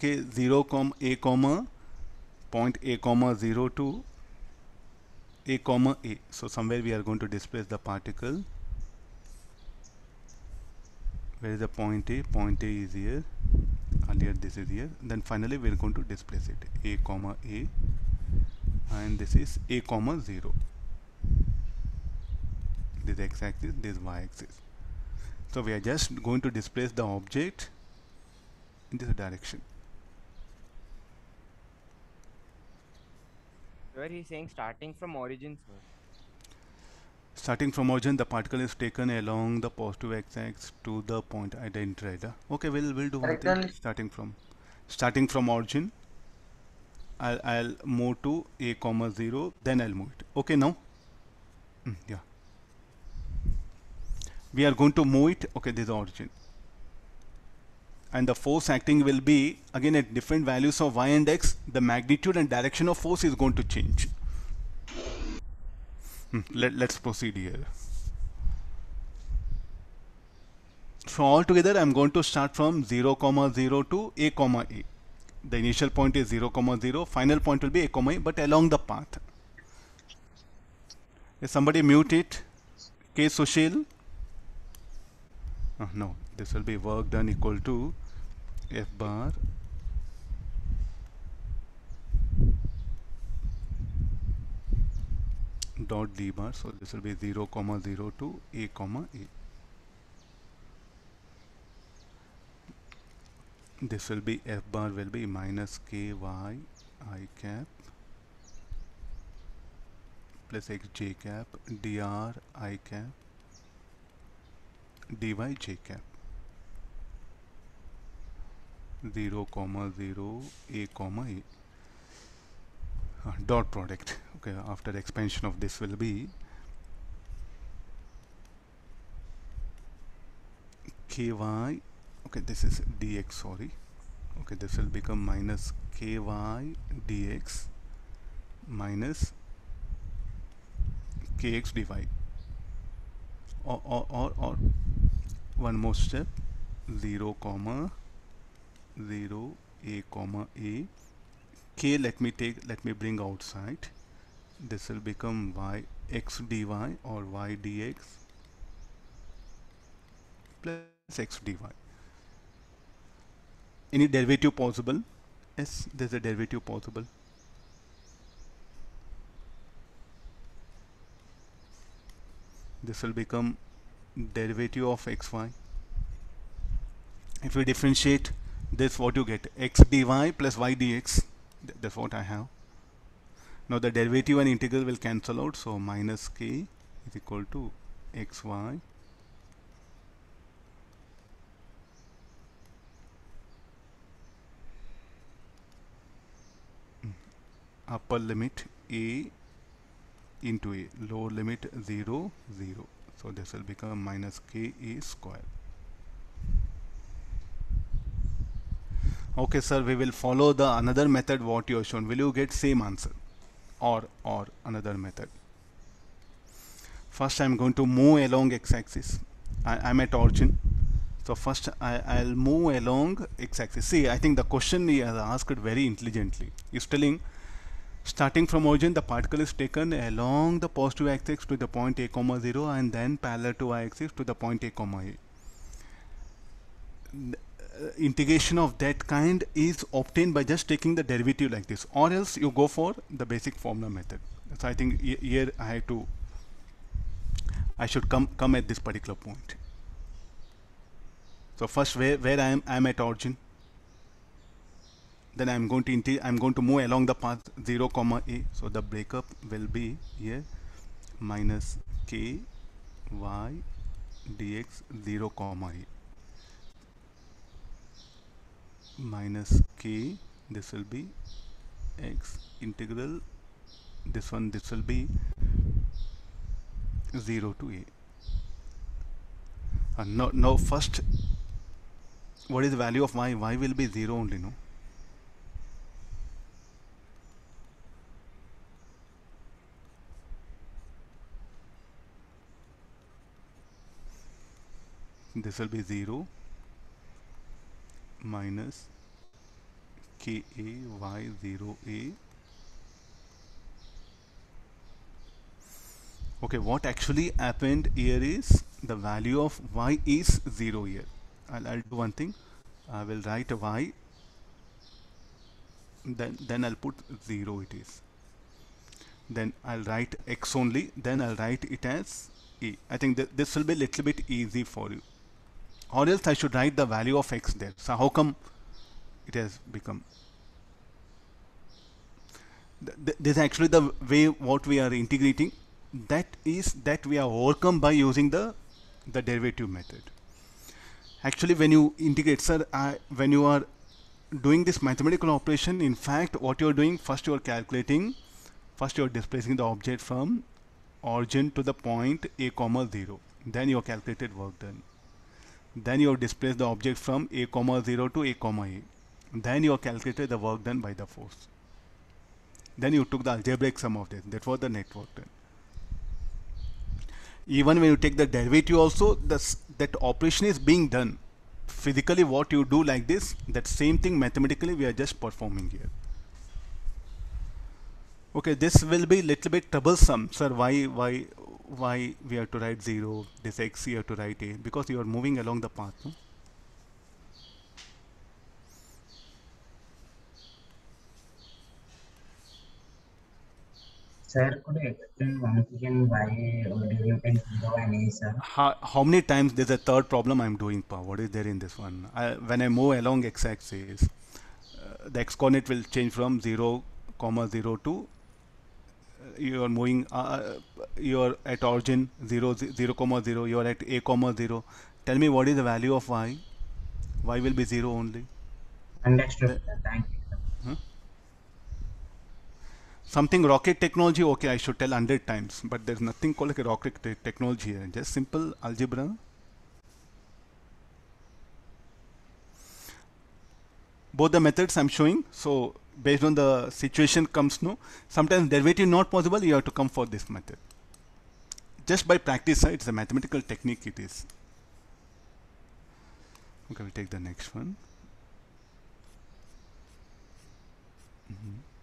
okay 0 comma a comma point a comma 0 to a comma a. So somewhere we are going to displace the particle. Where is the point a? Point a is here earlier this is here. Then finally we are going to displace it. A comma a and this is a comma 0 this x-axis this y-axis. So we are just going to displace the object in this direction Where he's saying starting from origin, sir. starting from origin the particle is taken along the positive x-axis to the point identified. Okay we'll we'll do one thing. Starting from starting from origin I'll, I'll move to a comma 0 then I'll move it. Okay now? Mm, yeah. We are going to move it. Okay this is origin and the force acting will be again at different values of y and x the magnitude and direction of force is going to change. Hmm, let, let's proceed here. So altogether I'm going to start from 0 comma 0 to a comma a. The initial point is 0 comma 0 final point will be a comma a but along the path. Is somebody mute it? K Sushil oh, no. This will be work done equal to F bar dot d bar. So this will be 0 comma 0 to a comma a. This will be f bar will be minus k y i cap plus x j cap dr i cap dy j cap 0 comma 0 a comma a uh, dot product okay after expansion of this will be ky okay this is dx sorry okay this will become minus ky dx minus kx dy or, or, or, or one more step. 0 comma 0 a comma a. K let me take let me bring outside this will become y x dy or y dx plus x dy any derivative possible? Yes there's a derivative possible. This will become derivative of xy if we differentiate this what you get. x dy plus y dx Th- that's what I have. Now the derivative and integral will cancel out so minus k is equal to xy upper limit a into a lower limit 0 0 so this will become minus k a square. Okay sir we will follow the another method what you have shown. Will you get same answer? Or or another method? First i'm going to move along x-axis I, i'm at origin. So first I, i'll move along x-axis see i think the question he has asked very intelligently. He's telling starting from origin the particle is taken along the positive axis to the point a comma 0 and then parallel to y-axis to the point a comma a. N- uh, integration of that kind is obtained by just taking the derivative like this or else you go for the basic formula method. So i think here i have to i should come come at this particular point. So first where where i am i am at origin then i'm going to i'm going to move along the path 0 comma a. So the breakup will be here minus k y dx 0 comma a. Minus k this will be x integral this one this will be 0 to a. And now, now first what is the value of y? Y will be 0 only no this will be 0 minus k a y 0 a. Okay what actually happened here is the value of y is 0 here. I'll, I'll do one thing. I will write y then then I'll put 0 it is. Then I'll write x only then I'll write it as e I think that this will be a little bit easy for you or else I should write the value of x there so how come it has become? Th th this is actually the way what we are integrating. That is that we are overcome by using the the derivative method. Actually when you integrate sir uh, when you are doing this mathematical operation in fact what you're doing first you're calculating first you're displacing the object from origin to the point a comma 0 then you your calculated work done then you have displaced the object from a comma 0 to a comma a. Then you have calculated the work done by the force. Then you took the algebraic sum of this. That was the net work done. Even when you take the derivative also this that operation is being done. Physically what you do like this that same thing mathematically we are just performing here. Okay this will be little bit troublesome sir. Why why why we have to write 0 this x you have to write a because you are moving along the path no? Sir, could you explain once again why do you take 0 and a, sir? how, how many times there's a third problem I'm doing pa what is there in this one I, when I move along x-axis uh, the x-coordinate will change from 0 comma 0 to uh, you are moving uh, you are at origin 0 0 comma 0 you are at a comma 0 tell me what is the value of y? Y will be 0 only. Understood. Thank you, something rocket technology okay i should tell 100 times but there's nothing called like a rocket te- technology here. Just simple algebra. Both the methods i'm showing so based on the situation comes no? Sometimes derivative not possible you have to come for this method just by practice it's a mathematical technique it is okay we'll take the next one Mhm.